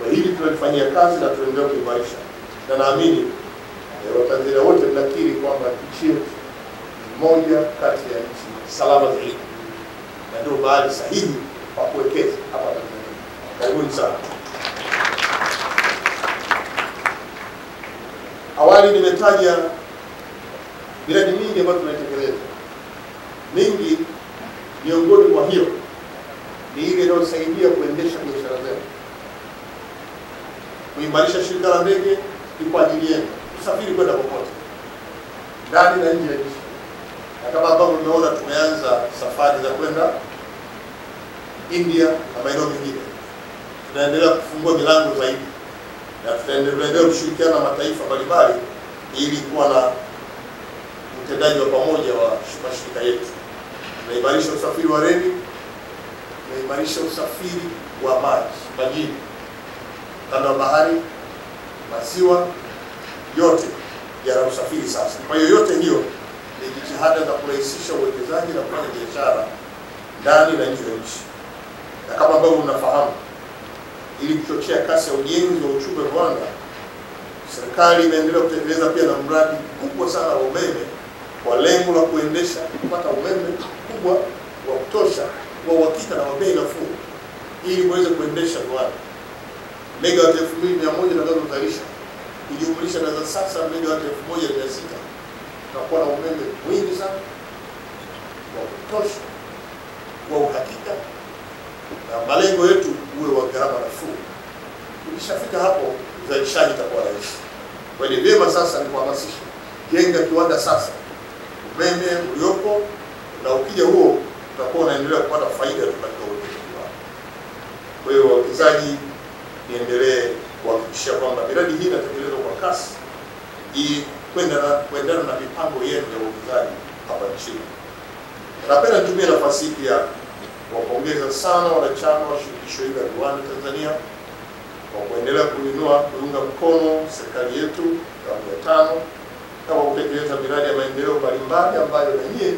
Kwa hili tunalifanyia kazi na tuendelee kuimarisha, na naamini eh, Watanzania wote mnakiri kwamba nchi yetu ni moja kati ya nchi salama zaidi na ndio mahali sahihi pa kuwekeza hapa Tanzania. Karibuni sana. Awali nimetaja miradi mingi ambayo tunaitekeleza. Mingi miongoni mwa hiyo ni ile inayosaidia kuendesha biashara zenu, kuimarisha shirika la ndege ni kwa ajili yenu, kusafiri kwenda popote. Ndani na nje ya nchi, na kama ambavyo mmeona tumeanza safari za kwenda India na maeneo mengine. Tunaendelea kufungua milango zaidi. Na tutaendelea kushirikiana na mataifa mbalimbali ili kuwa na utendaji wa pamoja wa mashirika yetu. Tunaimarisha usafiri wa reli, tunaimarisha usafiri wa maji majini, kando ya bahari, maziwa, yote yana usafiri sasa. Kwa hiyo yote hiyo ni jitihada za kurahisisha uwekezaji na kufanya biashara ndani na nje ya nchi, na kama ambavyo mnafahamu, ili kuchochea kasi ya ujenzi wa uchumi wa viwanda, serikali imeendelea kutekeleza pia na mradi mkubwa sana wa umeme kwa lengo la kuendesha kupata umeme mkubwa wa kutosha wa uhakika na wa bei nafuu ili uweze kuendesha viwanda. Megawati elfu mbili mia moja tunazozalisha kujumlisha na za sasa megawati elfu moja mia sita tutakuwa na umeme mwingi sana wa kutosha wa uhakika na malengo yetu uwe wa gharama nafuu. Ukishafika hapo, uzalishaji itakuwa rahisi. Kwa hiyo vyema sasa ni kuhamasisha, jenga kiwanda sasa, umeme uliopo, na ukija huo utakuwa unaendelea kupata faida uwekezaji wako. Kwa hiyo wawekezaji, niendelee kuhakikisha kwamba miradi hii inatekelezwa kwa kasi ili kuendana na mipango yenu ya uwekezaji hapa nchini. Napenda nitumie nafasi hii pia kuwapongeza sana wanachama wa shirikisho hili la viwanda Tanzania kwa kuendelea kuinua kuunga mkono serikali yetu awamu ya tano kama kutekeleza miradi ya maendeleo mbalimbali ambayo na nyie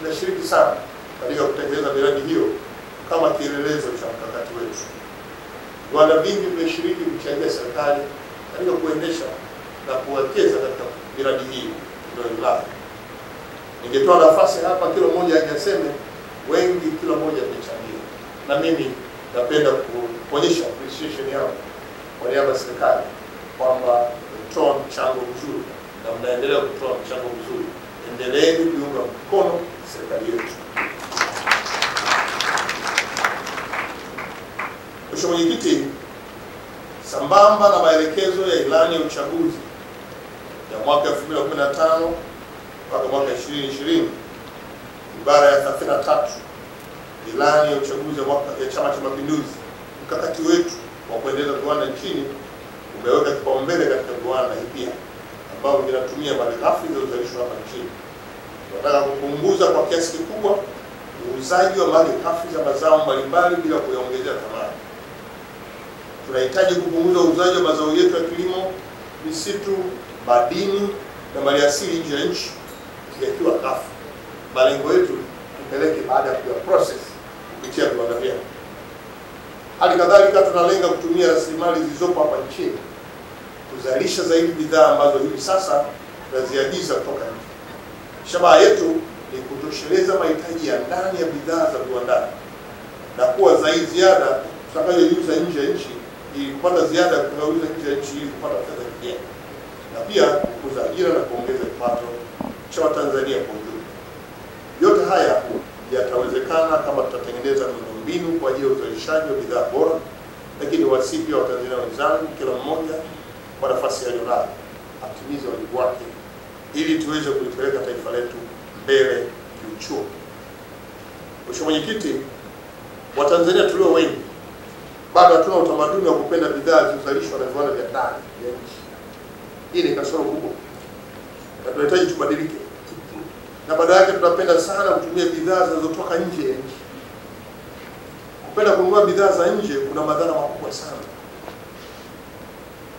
inashiriki sana katika kutekeleza miradi hiyo kama kielelezo cha mkakati wetu. Viwanda vingi vimeshiriki kuchangia serikali katika kuendesha na kuwekeza katika miradi hii wilaya. Ningetoa nafasi hapa, kila mmoja ajaseme, wengi, kila mmoja amechangia, na mimi napenda kuonyesha appreciation yangu kwa niaba ya serikali kwamba mtoa mchango mzuri na mnaendelea kutoa mchango mzuri. Endeleeni kuiunga mkono serikali yetu. Mheshimiwa Mwenyekiti, sambamba na maelekezo ya ilani ya uchaguzi ya mwaka 2015 mpaka mwaka 2020 ibara ya 33 ilani ya uchaguzi ya mwaka ya Chama cha Mapinduzi, mkakati wetu wa kuendeleza viwanda nchini umeweka kipaumbele katika viwanda hivi pia ambavyo vinatumia malighafi zilizozalishwa hapa nchini. Tunataka kupunguza kwa kiasi kikubwa uuzaji wa malighafi za mazao mbalimbali bila kuyaongezea thamani. Tunahitaji kupunguza uuzaji wa mazao yetu ya kilimo, misitu, madini na maliasili nje ya nchi yakiwa ghafi. Malengo yetu tupeleke baada ya kuya process kupitia viwanda vyetu. Hali kadhalika tunalenga kutumia rasilimali zilizopo hapa nchini kuzalisha zaidi bidhaa ambazo hivi sasa tunaziagiza kutoka nje. Shabaha yetu ni kutosheleza mahitaji ya ndani ya bidhaa za viwandani na kuwa zaidi ziada tutakayoiuza nje ya nchi kupata ziada tunauza nje ya nchi hii kupata fedha kigeni na pia kukuza ajira na kuongeza kipato cha Watanzania kwa ujumla. Yote haya yatawezekana kama tutatengeneza miundombinu kwa ajili ya uzalishaji wa bidhaa bora, lakini wasipi pia Watanzania wenzangu, kila mmoja kwa nafasi aliyonayo atimize wajibu wake ili tuweze kulipeleka taifa letu mbele kiuchumi. Mheshimiwa Mwenyekiti, Watanzania tulio wengi bado hatuna utamaduni wa kupenda bidhaa zilizozalishwa na viwanda vya ndani vya nchi. Hii ni kasoro kubwa na tunahitaji tubadilike, na badala yake tunapenda sana kutumia bidhaa zinazotoka nje ya nchi. Kupenda kununua bidhaa za nje kuna madhara makubwa sana,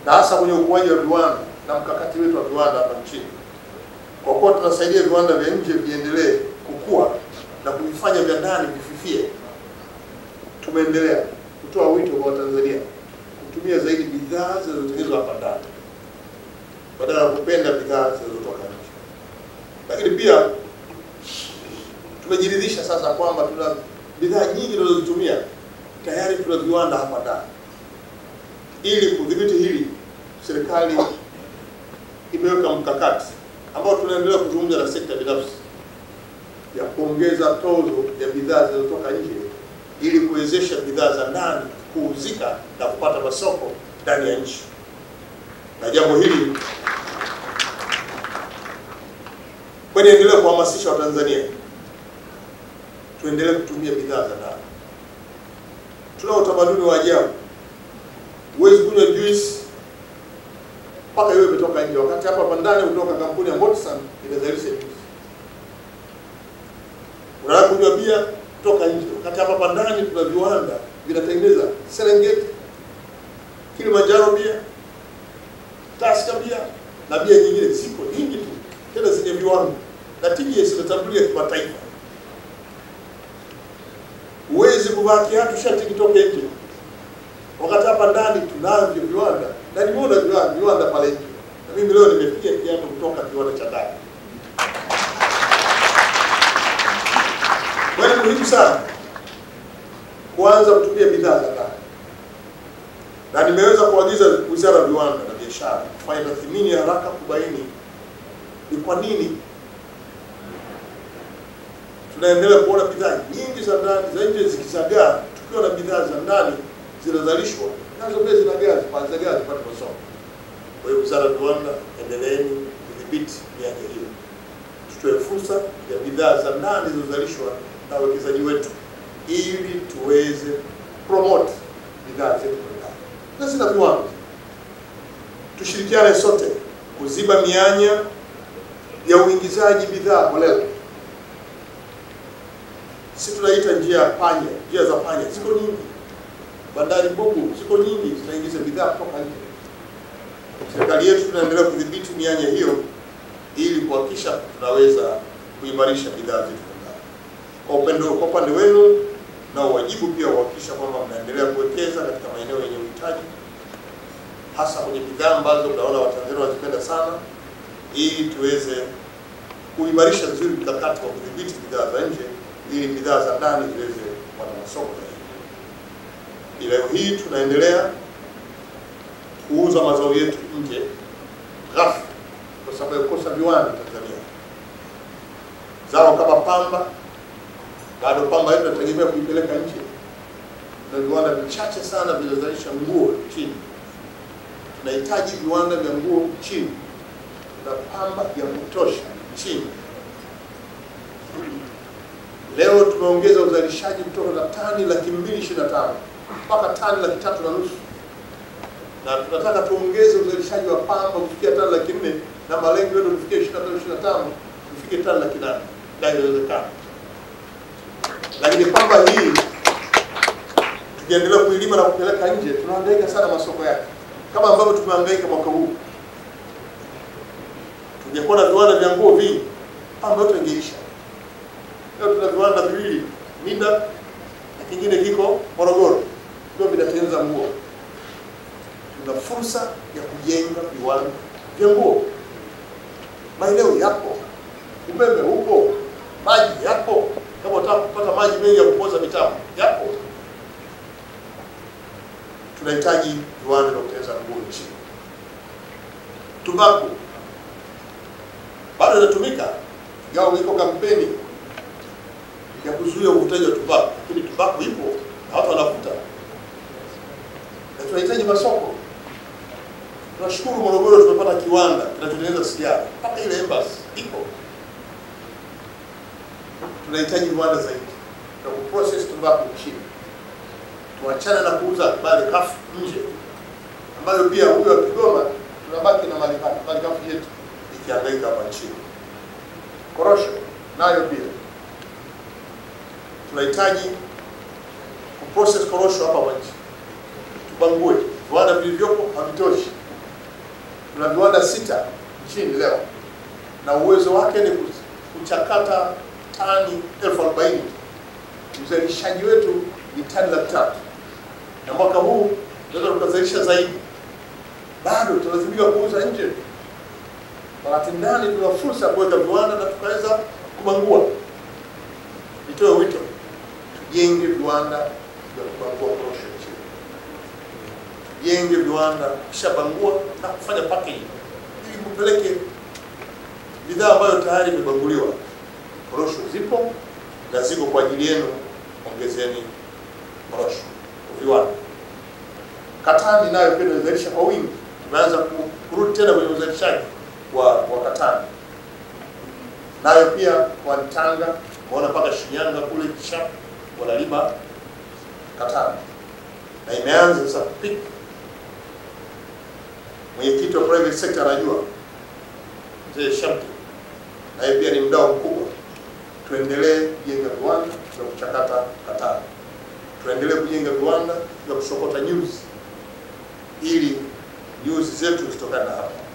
na hasa kwenye ukuaji wa viwanda na mkakati wetu wa viwanda hapa nchini. Kwa kuwa tunasaidia viwanda vya nje viendelee kukua na kuvifanya vya ndani vififie, tumeendelea kutoa wito kwa Watanzania kutumia zaidi bidhaa zinazotengenezwa hapa ndani badala ya kupenda bidhaa zinazotoka nje. Lakini pia tumejiridhisha sasa kwamba tuna bidhaa nyingi tunazozitumia tayari tuna viwanda hapa ndani. Ili kudhibiti hili, serikali imeweka mkakati ambao tunaendelea kuzungumza na sekta binafsi ya kuongeza tozo ya bidhaa zinazotoka nje ili kuwezesha bidhaa za ndani kuuzika na kupata masoko ndani ya nchi. Na jambo hili kwani endelea kuhamasisha Watanzania tuendelee kutumia bidhaa za ndani. Tuna utamaduni wa ajabu, huwezi kunywa juice mpaka hiyo imetoka nje, wakati hapa ndani kutoka kampuni ya Motsan inazalisha juice. Unataka kunywa bia kutoka nje, wakati hapa ndani tuna viwanda vinatengeneza Serengeti, Kilimanjaro bia, Taska bia na bia nyingine ziko nyingi tu. Tena zenye viwango. Na TBS inatambulia kimataifa. Huwezi kuvaa kiatu shati kitoke nje, wakati hapa ndani tunavyo viwanda na nimeona viwanda pale nje, na mimi leo nimefikia kiatu kutoka kiwanda cha ndani. Kwa hiyo ni muhimu sana kuanza kutumia bidhaa za ndani, na nimeweza kuagiza Wizara ya Viwanda na Biashara kufanya tathmini ya haraka kubaini ni kwa nini tunaendelea kuona bidhaa nyingi za ndani za nje zikizagaa, tukiwa na bidhaa za ndani zinazalishwa nazo pia zinagaa zipazagaa zipate masoko. Kwa hiyo Wizara ya Viwanda, endeleeni kudhibiti mianya hiyo, tutoe fursa ya bidhaa za ndani zilizozalishwa na wawekezaji wetu ili tuweze promote bidhaa zetu ndani na zina viwango. Tushirikiane sote kuziba mianya ya uingizaji bidhaa holela. Si tunaita njia ya panya, njia za panya ziko nyingi, bandari bubu ziko nyingi, zinaingiza bidhaa kutoka nje. Serikali yetu tunaendelea kudhibiti mianya hiyo ili kuhakikisha tunaweza kuimarisha bidhaa zetu. Kwa upendo, kwa upande wenu na wajibu pia kuhakikisha kwamba mnaendelea kuwekeza katika maeneo yenye uhitaji, hasa kwenye bidhaa ambazo mnaona Watanzania wanazipenda sana ili tuweze kuimarisha vizuri mkakati wa kudhibiti bidhaa za nje ili bidhaa za ndani ziweze kupata masoko zaidi. Leo hii tunaendelea kuuza mazao yetu nje ghafi kwa sababu ya kukosa viwanda Tanzania. Zao kama pamba, bado pamba yetu tunategemea kuipeleka nje, na viwanda vichache sana vinazalisha nguo chini. Tunahitaji viwanda vya nguo chini na pamba ya kutosha chini. Leo tumeongeza uzalishaji kutoka na tani laki mbili ishirini na tano mpaka tani laki tatu na nusu na tunataka tuongeze uzalishaji wa pamba kufikia tani laki nne na malengo yetu kufikia ishirini na tano ishirini na tano tufike tani laki nane na inawezekana. Lakini pamba hii tukiendelea kuilima na kupeleka nje, tunahangaika sana masoko yake, kama ambavyo tumehangaika mwaka huu tungekuwa na viwanda vya nguo vingi, pamba yote ingeisha. Leo tuna viwanda viwili Mida na kingine kiko Morogoro, ndio vinatengeneza nguo. Tuna fursa ya kujenga viwanda vya nguo. Maeneo yapo, umeme upo, maji yapo. Maji mengi ya kupoza mitambo yapo. Tunahitaji viwanda vya kutengeneza nguo nchini. Tumbaku bado inatumika, ingawa iko kampeni ya kuzuia uvutaji wa tumbaku, lakini tumbaku ipo na watu wanavuta, na tunahitaji masoko. Tunashukuru Morogoro tumepata kiwanda kinachotengeneza sigara, mpaka ile embassy ipo. Tunahitaji viwanda zaidi na kuprocess tumbaku nchini, tuachane na kuuza mali kafu nje, ambayo pia huyo wa Kigoma tunabaki na mali kafu mali kafu yetu ikiangaika hapa nchini. Korosho nayo pia tunahitaji kuprocess korosho hapa nchi, tubangue. Viwanda vilivyopo havitoshi. Tuna viwanda sita nchini leo na uwezo wake ni kuchakata tani elfu arobaini. Uzalishaji wetu ni tani laki tatu na mwaka huu tunaweza tukazalisha zaidi, bado tunalazimika kuuza nje. Wakati ndani tuna fursa ya kuweka viwanda na tukaweza kubangua. Nitoe wito, tujenge viwanda vya kubangua korosho nchini, tujenge viwanda kisha bangua na kufanya packaging ili kupeleke bidhaa ambayo tayari imebanguliwa. Korosho zipo na ziko kwa ajili yenu, ongezeni korosho viwanda. Katani nayo pia inazalisha kwa wingi, tumeanza kurudi tena kwenye uzalishaji wa, wa katani nayo pia kwa Tanga, umeona mpaka Shinyanga kule kisha wanalima katani na imeanza sasa kupika. Mwenyekiti wa private sector anajua, mzee Shamte naye pia ni mdau mkubwa. Tuendelee kujenga viwanda vya kuchakata katani, tuendelee kujenga viwanda vya kusokota nyuzi ili nyuzi zetu zitokane na hapa.